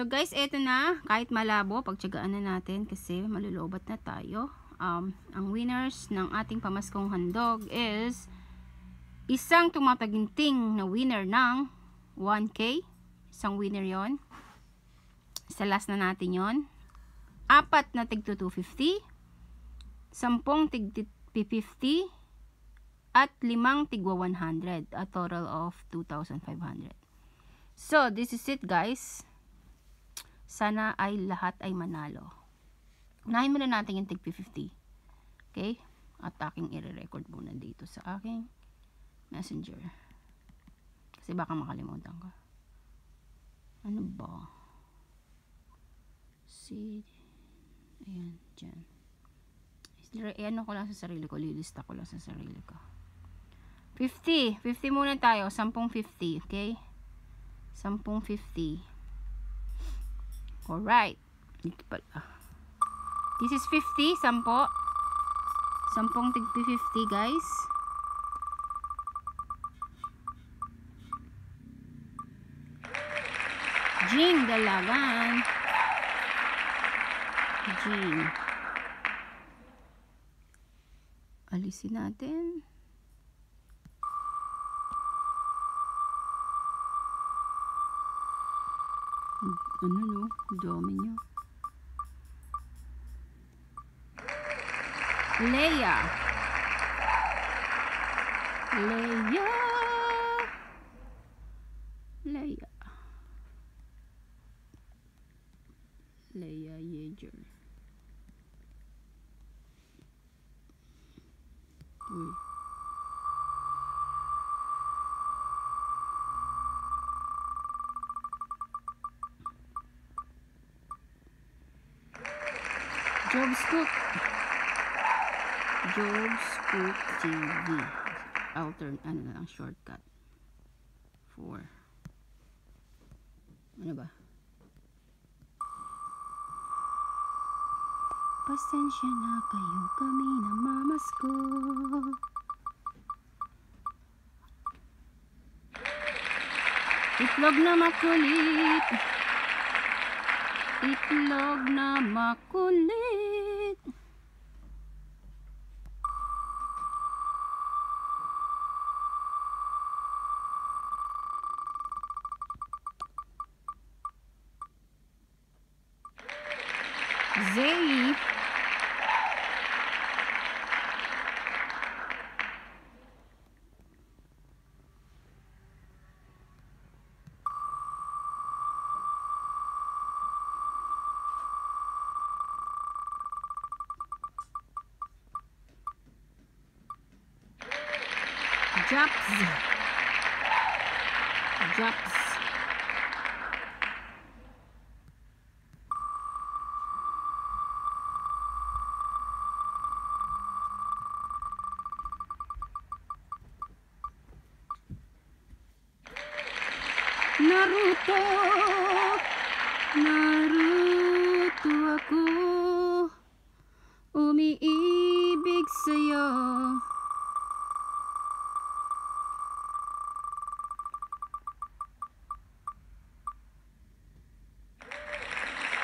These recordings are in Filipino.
So guys, eto na. Kahit malabo, pagtsagaan na natin kasi malulobat na tayo. Um, ang winners ng ating pamaskong handog is isang tumataginting na winner ng 1K. Isang winner yon. Sa last na natin yon. Apat na tig 250. Sampung tig 50. At limang tigwa 100. A total of 2,500. So, this is it guys. Sana ay lahat ay manalo. Unahin muna natin yung tig 50. Okay? At aking i-record muna dito sa aking messenger. Kasi baka makalimutan ka. Ano ba? Si... Ayan, dyan. Ayan ko lang sa sarili ko. Lilista ko lang sa sarili ko. 50. 50 muna tayo. 10 50. Okay? 10 50. Alright. Dito pala. This is 50. 10. 10 tig 50 guys. Jing Dalagan. Jing. Alisin natin. Ano no? Dami niya. Leia. Leia. Leia. Leia Yeager. Cook. Jobs Cook TV. Altern, ano na lang, shortcut. 4. Ano ba? Pasensya na kayo kami na mamas ko. Itlog na makulit. Itlog na makulit. Zay. Japs. Japs.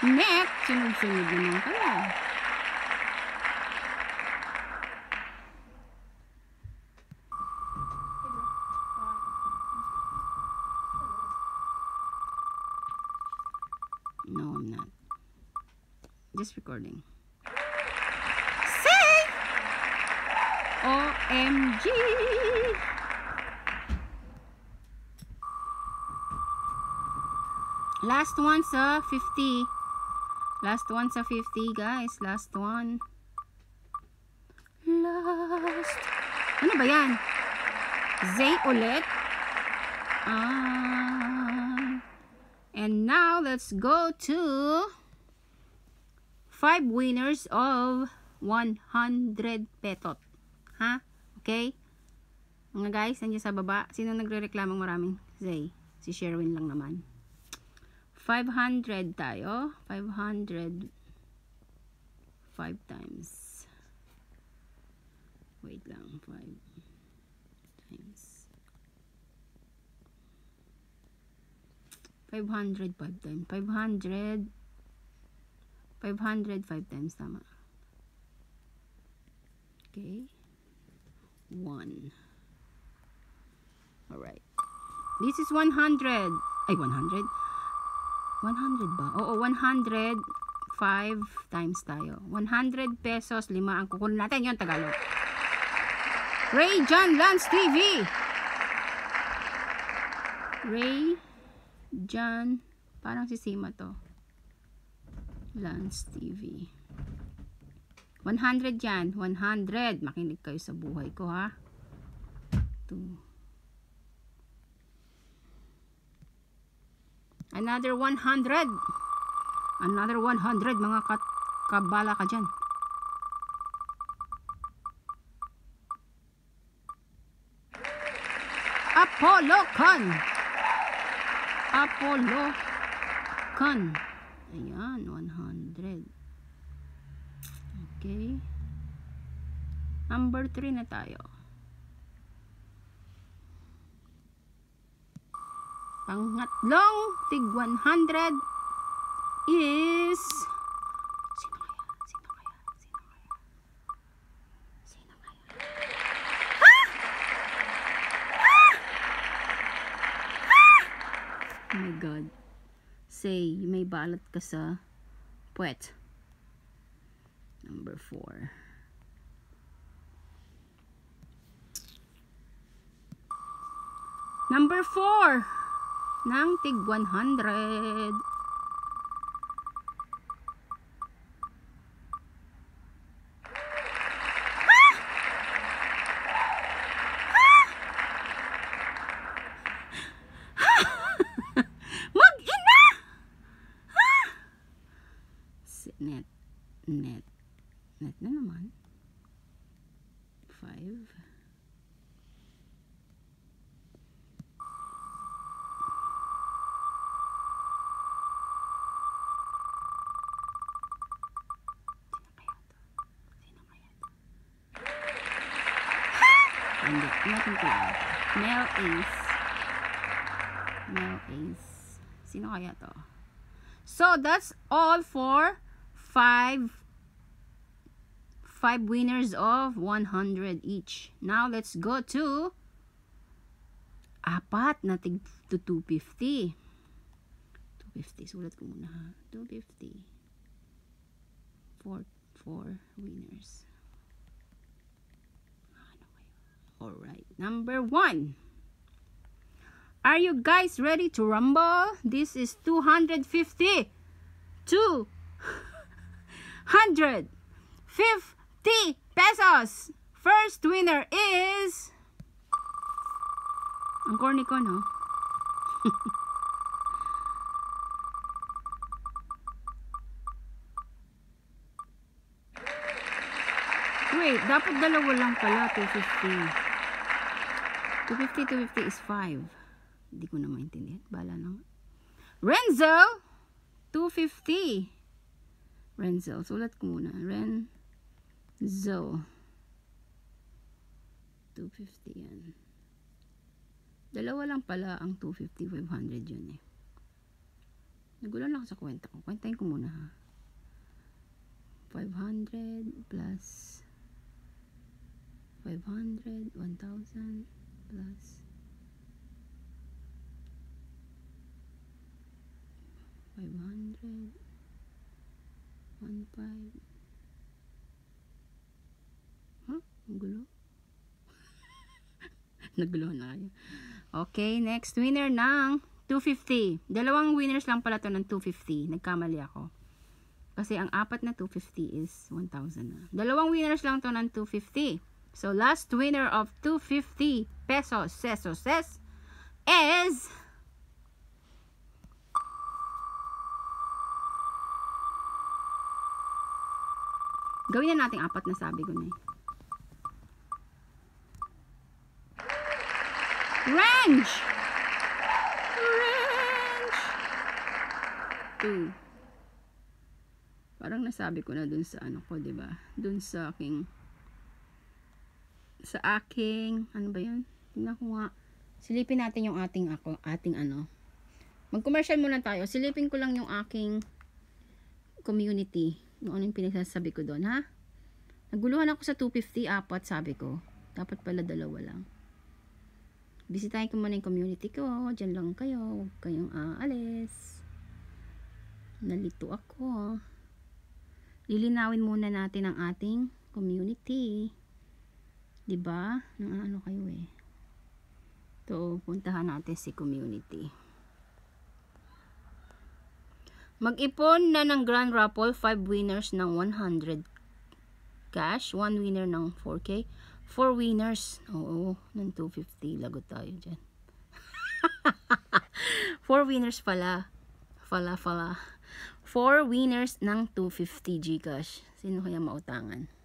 Next, sunod-sunod naman kayo. No, I'm not. Just recording. Say! OMG! Last one sir. 50. Last one sa 50, guys. Last one. Last. Ano ba yan? Zay ulit. Ah. And now, let's go to five winners of 100 petot. Ha? Okay? Mga guys, nandiyan sa baba. Sino nagre-reklamang maraming? Zay. Si Sherwin lang naman. 500 tayo. 500 5 times. Wait lang. 5 times 500 5 times. 500 500 5 times tama. Okay. 1. Alright. This is 100. Ay, 100. 100 ba? Oo, 100. 5 times tayo. 100 pesos, 5 ang kukunin natin. Yon Tagalog. Ray John Lance TV. Ray John. Parang si Sima to. Lance TV. 100 yan. 100. Makinig kayo sa buhay ko ha. 2. Another 100. Another 100 mga kat kabala ka dyan. Apollo Con. Apollo Con. Ayan, 100. Okay. Number 3 na tayo. Pangatlong tig 100 is Sino kaya? Sino kaya? Sino? Oh my God. Say, may balat ka sa puwet. Number 4. Number 4 ng tig 100. Mag-ina! Ha? Si- Net. Net. Net na naman. Five. Sino kaya to? Sino kaya to? Hindi. Natin lang. Mel Ace. Mel Ace. Sino kaya to? So, that's all for five five winners of 100 each. Now, let's go to apat na tig to 250. 250. Sulat ko muna ha. 250. Four, four winners. Ano kayo? Alright. Number one. Are you guys ready to rumble? This is 250. 200. 50 pesos. First winner is... Ang corny ko, no? Wait, dapat dalawa lang pala, 250. 250, 250 is 5. Hindi ko na maintindihan. Bala na. Renzo! 250. Renzo. Sulat ko muna. Renzo. 250 yan. Dalawa lang pala ang 250, 500 yun eh. Nagulan ako sa kwenta ko. Kwentahin ko muna ha. 500 plus 500, 1,000 plus 500 1,500 Huh? Ang gulo. Nagulo na kayo. Okay, next winner ng 250. Dalawang winners lang pala to ng 250. Nagkamali ako. Kasi ang apat na 250 is 1,000 na. Dalawang winners lang to ng 250. So, last winner of 250 pesos, sesos, ses, is... Gawin na natin apat na sabi ko na eh. Range! Range! Two. Parang nasabi ko na dun sa ano ko, ba? Dun sa aking sa aking ano ba 'yun? Tingnan ko nga. Silipin natin yung ating ako, ating ano, Mag-commercial muna tayo. Silipin ko lang yung aking community. Yung anong pinagsasabi ko doon, ha? Naguluhan ako sa 250, apat, sabi ko. Dapat pala dalawa lang. Bisitahin ko muna yung community ko. Diyan lang kayo. Huwag kayong aalis. Nalito ako. Lilinawin muna natin ang ating community. 'Di ba? Ano kayo eh. To, puntahan natin si community. Mag-ipon na ng Grand Raffle, 5 winners ng 100 cash, 1 winner ng 4K, 4 winners, oo, ng 250, lagot tayo dyan. 4 winners pala, pala, pala. 4 winners ng 250 Gcash. Sino kaya mautangan?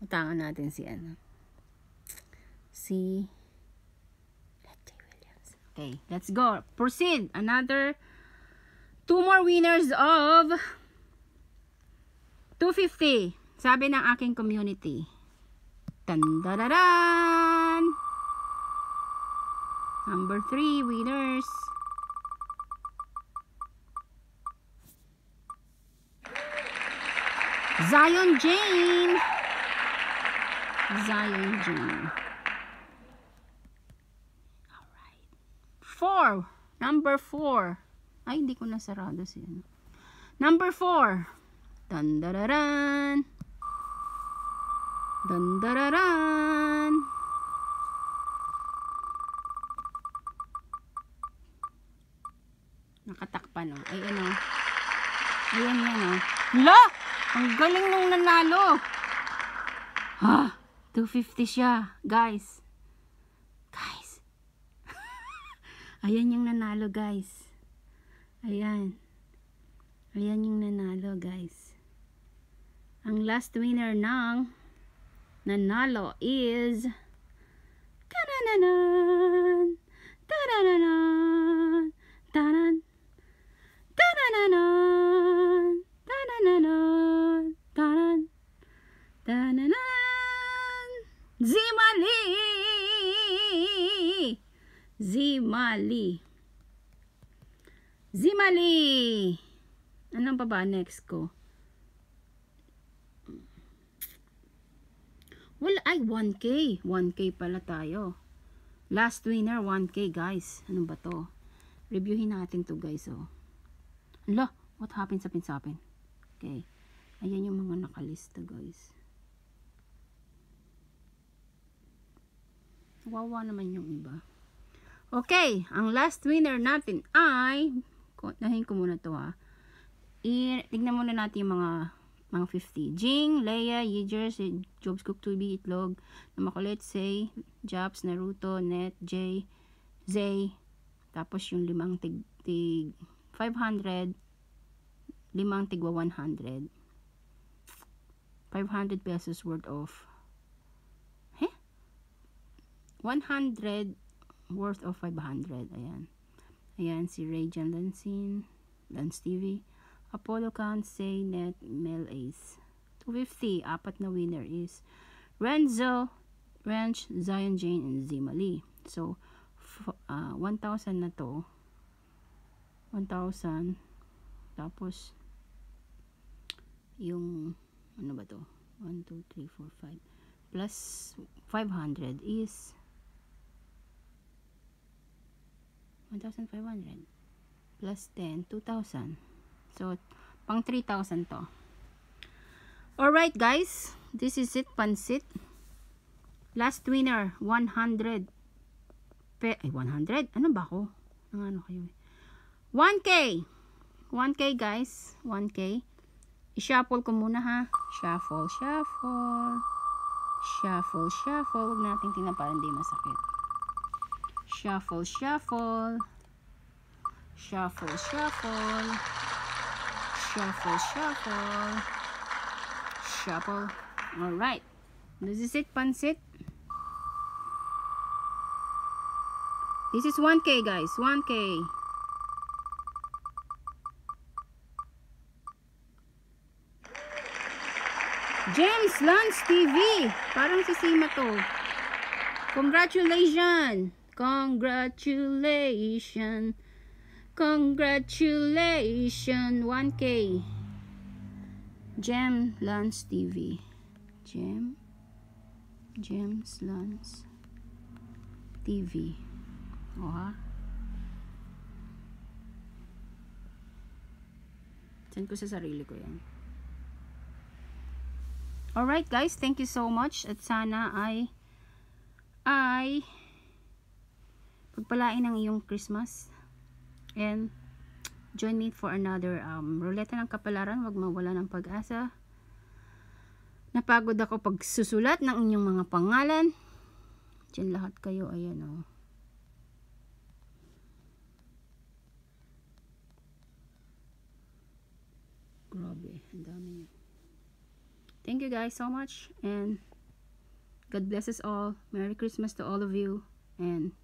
Utangan natin si ano. Si Letty Williams. Okay, let's go. Proceed. Another two more winners of 250. Sabi ng aking community. Tandararan! Number 3 winners. Zion Jane. Zion Jane. Alright. Four. Number four. Ay, hindi ko nasarado siya. Number 4. Dandararan. Dandararan. Nakatakpan, oh. Ay, ano. Ayan yan, oh. La! Ang galing nung nanalo. Ha? 250 siya. Guys. Guys. Ayan yung nanalo, guys. Ayan. Ayan yung nanalo, guys. Ang last winner ng nanalo is Tanananan! Tanananan! Zimali! Zimali! Anong pa ba next ko? Well, ay, 1K. 1K pala tayo. Last winner, 1K, guys. Ano ba to? Reviewin natin to, guys, oh. Ala, what happened sa pinsapin? Okay. Ayan yung mga nakalista, guys. Wawa naman yung iba. Okay, ang last winner natin ay nahin ko muna to ha. I, tignan muna natin yung mga mga 50. Jing, Leia, Yeager, si Jobs Cook 2B, Itlog, Namakulit, Say, Japs, Naruto, Net, J, Zay, tapos yung limang tig, tig 500, limang tigwa 100. 500 pesos worth of eh? 100 worth of 500. Ayan. Ayan, si Rajan Lansin, Lance TV, Apollo Kansei, Net, Mel Ace. 250, apat na winner is Renzo, Ranch, Zion Jane, and Zima Lee. So, uh, 1,000 na to. 1,000. Tapos, yung, ano ba to? 1, 2, 3, 4, 5. Plus 500 is 1,500 plus 10, 2,000. So, pang 3,000 to. Alright guys, this is it, pansit. Last winner, 100. Pe ay, 100? Ano ba ako? Ang ano kayo? 1K. 1K guys, 1K. I-shuffle ko muna ha. Shuffle, shuffle. Shuffle, shuffle. Huwag natin tingnan para hindi masakit. Shuffle, shuffle. Shuffle, shuffle. Shuffle, shuffle. Shuffle. Alright. This is it, pansit. This is 1K, guys. 1K. James Lance TV. Parang si Sima to. Congratulations. Congratulations. Congratulations 1K. Gem Lance TV. Gem Gems Lance TV. O ha? Send ko sa sarili ko yan. Alright guys, thank you so much at sana ay ay pagpalain ang iyong Christmas. And join me for another um, ruleta ng kapalaran. Wag mawala ng pag-asa. Napagod ako pagsusulat ng inyong mga pangalan. Dyan lahat kayo ayan o oh. grabe ang dami niyo thank you guys so much and God bless us all. Merry Christmas to all of you and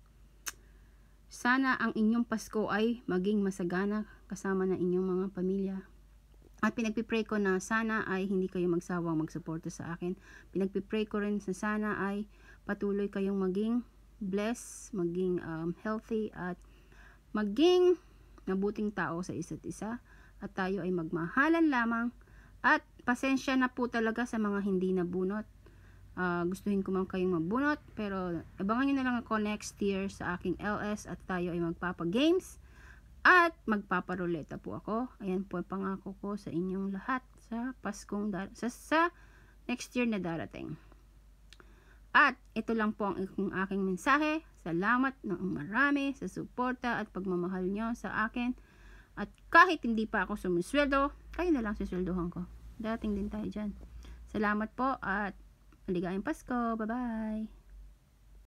sana ang inyong Pasko ay maging masagana kasama ng inyong mga pamilya. At pinagpipray ko na sana ay hindi kayo magsawang magsuporta sa akin. Pinagpipray ko rin sa sana ay patuloy kayong maging blessed, maging um, healthy at maging mabuting tao sa isa't isa. At tayo ay magmahalan lamang. At pasensya na po talaga sa mga hindi nabunot uh, gustuhin ko man kayong mabunot pero abangan nyo na lang ako next year sa aking LS at tayo ay magpapa games at magpaparuleta po ako. Ayan po pangako ko sa inyong lahat sa Paskong sa, sa next year na darating. At ito lang po ang aking mensahe. Salamat ng marami sa suporta at pagmamahal nyo sa akin. At kahit hindi pa ako sumisweldo kayo na lang sisweldohan ko. Dating din tayo dyan. Salamat po at Maligayang Pasko. Bye-bye.